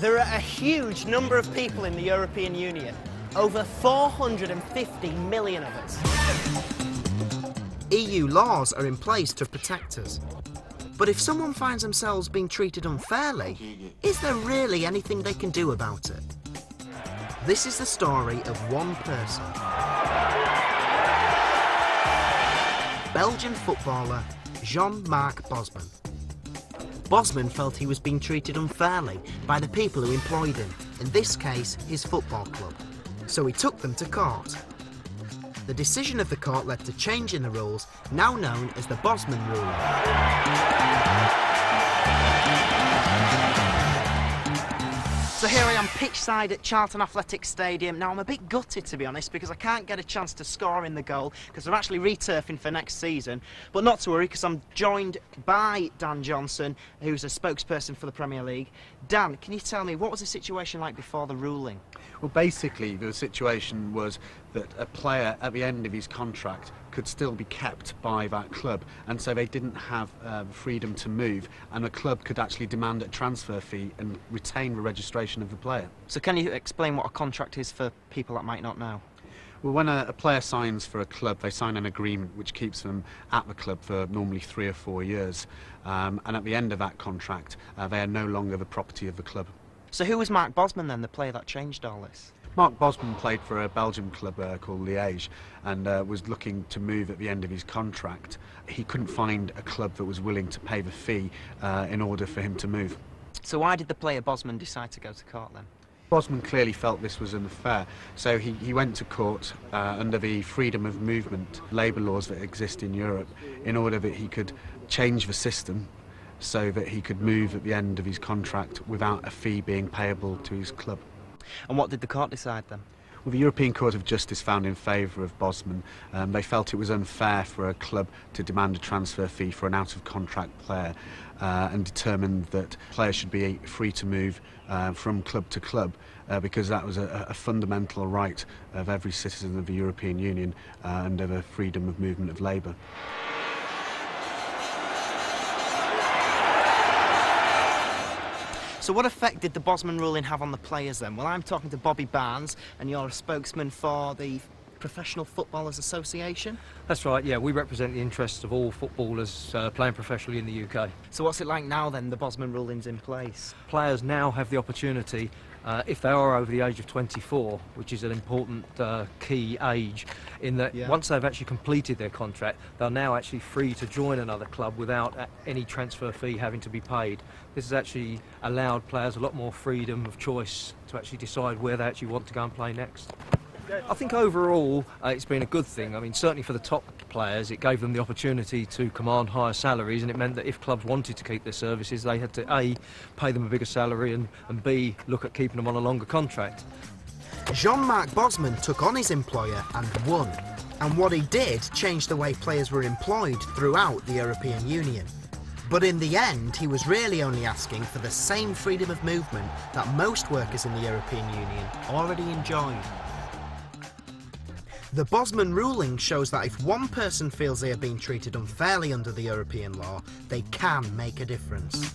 There are a huge number of people in the European Union, over 450 million of us. EU laws are in place to protect us. But if someone finds themselves being treated unfairly, is there really anything they can do about it? This is the story of one person. Belgian footballer Jean-Marc Bosman. Bosman felt he was being treated unfairly by the people who employed him, in this case his football club. So he took them to court. The decision of the court led to change in the rules, now known as the Bosman ruling. Here I am pitch side at Charlton Athletic Stadium. Now I'm a bit gutted to be honest because I can't get a chance to score in the goal because they're actually returfing for next season. But not to worry because I'm joined by Dan Johnson who's a spokesperson for the Premier League. Dan, can you tell me what was the situation like before the ruling? Well, basically, the situation was that a player at the end of his contract could still be kept by that club, and so they didn't have uh, freedom to move, and the club could actually demand a transfer fee and retain the registration of the player. So can you explain what a contract is for people that might not know? Well, when a, a, player signs for a club, they sign an agreement which keeps them at the club for normally three or four years. Um, and at the end of that contract, uh, they are no longer the property of the club. So who was Marc Bosman then, the player that changed all this? Marc Bosman played for a Belgian club uh, called Liège and uh, was looking to move at the end of his contract. He couldn't find a club that was willing to pay the fee uh, in order for him to move. So why did the player Bosman decide to go to court then? Bosman clearly felt this was unfair, so he, he went to court uh, under the freedom of movement labour laws that exist in Europe in order that he could change the system so that he could move at the end of his contract without a fee being payable to his club. And what did the court decide then? Well, the European Court of Justice found in favour of Bosman. Um, they felt it was unfair for a club to demand a transfer fee for an out-of-contract player uh, and determined that players should be free to move uh, from club to club uh, because that was a, a, fundamental right of every citizen of the European Union uh, under the freedom of movement of labour. So what effect did the Bosman ruling have on the players then? Well, I'm talking to Bobby Barnes, and you're a spokesman for the Professional Footballers Association? That's right, yeah. We represent the interests of all footballers uh, playing professionally in the UK. So what's it like now then, the Bosman ruling's in place? Players now have the opportunity uh, if they are over the age of 24, which is an important uh, key age, in that yeah. once they've actually completed their contract, they're now actually free to join another club without any transfer fee having to be paid. This has actually allowed players a lot more freedom of choice to actually decide where they actually want to go and play next. I think overall uh, it's been a good thing. I mean, certainly for the top players, it gave them the opportunity to command higher salaries, and it meant that if clubs wanted to keep their services, they had to A, pay them a bigger salary, and, and B, look at keeping them on a longer contract. Jean-Marc Bosman took on his employer and won. And what he did changed the way players were employed throughout the European Union. But in the end, he was really only asking for the same freedom of movement that most workers in the European Union already enjoy. The Bosman ruling shows that if one person feels they are being treated unfairly under the European law, they can make a difference.